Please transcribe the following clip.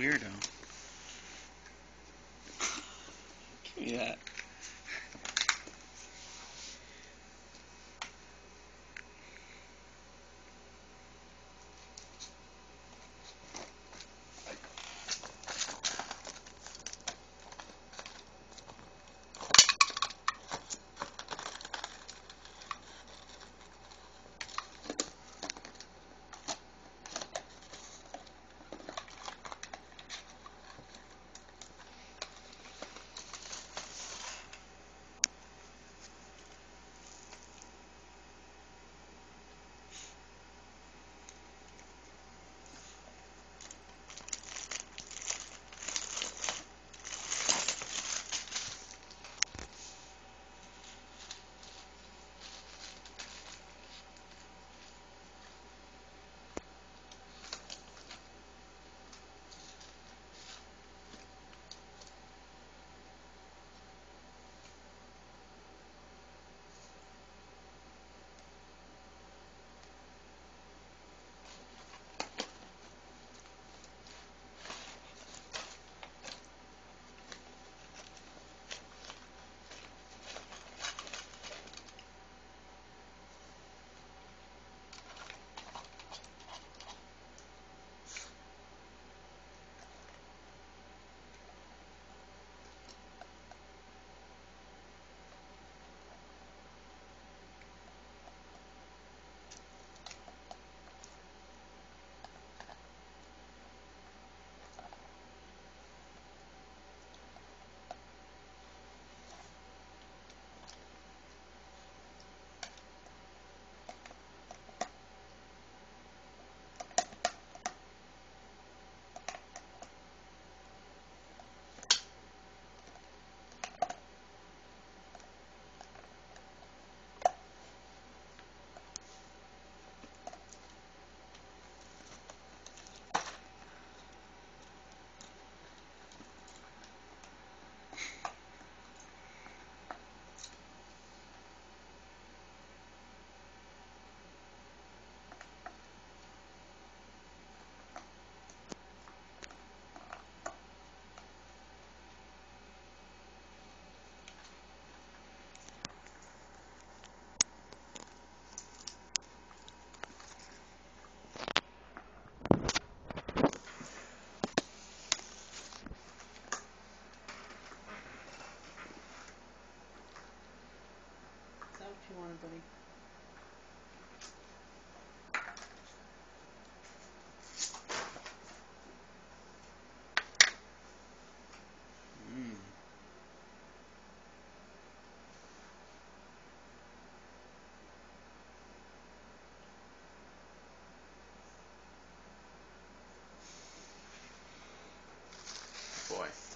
weirdo. Give me that. morning, buddy. Boy.